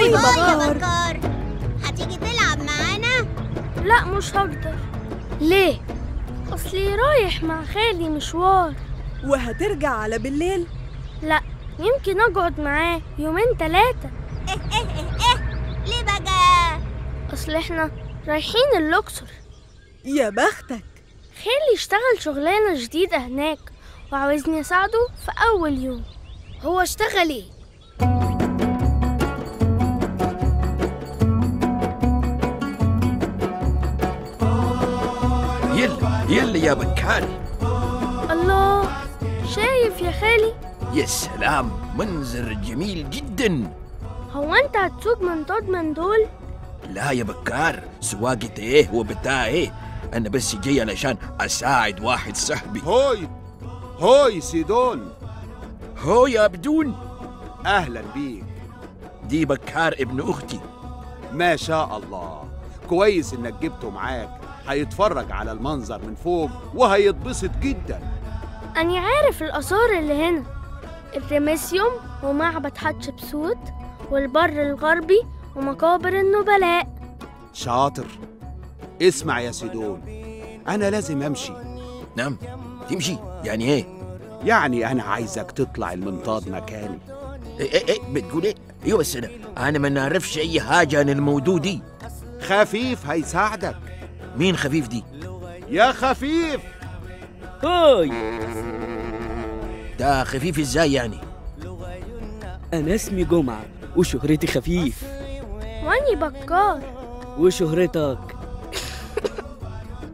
باي باي يا بكار هتيجي تلعب معانا؟ لا مش هقدر. ليه؟ أصلي رايح مع خالي مشوار. وهترجع على بالليل؟ لا يمكن أقعد معاه يومين تلاتة. إيه إيه إيه إيه ليه بقى؟ أصل إحنا رايحين الاقصر يا بختك. خالي اشتغل شغلانة جديدة هناك وعاوزني أساعده في أول يوم. هو اشتغل إيه؟ يلا يلا يا بكار الله شايف يا خالي؟ يا سلام منظر جميل جدا. هو أنت هتسوق منطاد من دول؟ لا يا بكار سواقة إيه وبتاع إيه؟ أنا بس جاي علشان أساعد واحد صاحبي. هوي هوي سيدون. هو يا بدون. أهلا بيك. دي بكار ابن أختي. ما شاء الله. كويس إنك جبته معاك. هيتفرج على المنظر من فوق وهيتبسط جدا. أني عارف الآثار اللي هنا. الرمسيوم ومعبد حتشبسوت والبر الغربي ومقابر النبلاء. شاطر. اسمع يا سيدون. أنا لازم أمشي. نعم تمشي. يعني إيه؟ يعني أنا عايزك تطلع المنطاد مكاني. إيه إيه, إيه بتقول إيه؟ أيوه بس أنا أنا ما نعرفش أي حاجة عن الموضوع دي. خفيف هيساعدك. مين خفيف دي؟ يا خفيف. هاي ده خفيف إزاي يعني؟ أنا اسمي جمعة وشهرتي خفيف. وأني بكار. وشهرتك؟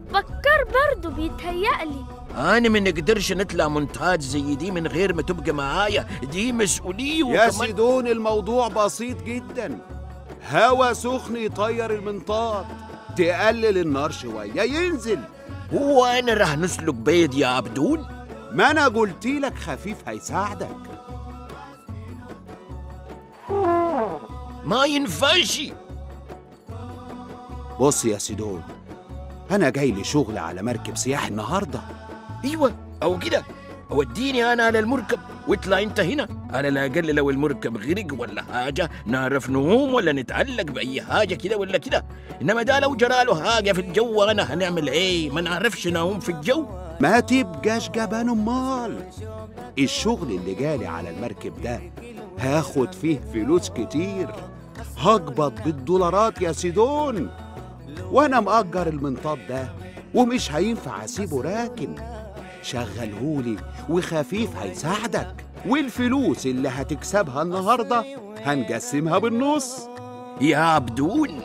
بكار برضو بيتهيألي. أنا ما نقدرش نطلع منتاج زي دي من غير ما تبقى معايا. دي مسؤولية يا سيدون الموضوع بسيط جدا. هوا سخن يطير المنطاد. تقلل النار شوية ينزل. هو أنا راح نسلك بيض يا عبدون ما أنا قلت لك خفيف هيساعدك. ما ينفعش. بص يا سيدون أنا جاي لي شغل على مركب سياحي النهارده. أيوه أو كده. وديني أنا على المركب. واطلع انت هنا. على الاقل لو المركب غرق ولا حاجة نعرف نعوم ولا نتعلق بأي حاجة كده ولا كده. إنما ده لو جرى له حاجة في الجو أنا هنعمل إيه؟ ما نعرفش نعوم في الجو. ما تبقاش جبان امال الشغل اللي جالي على المركب ده هاخد فيه فلوس كتير. هقبض بالدولارات يا سيدون. وأنا مأجر المنطاد ده ومش هينفع أسيبه راكن. شغلهولي وخفيف هيساعدك. والفلوس اللي هتكسبها النهارده هنقسمها بالنص. يا عبدون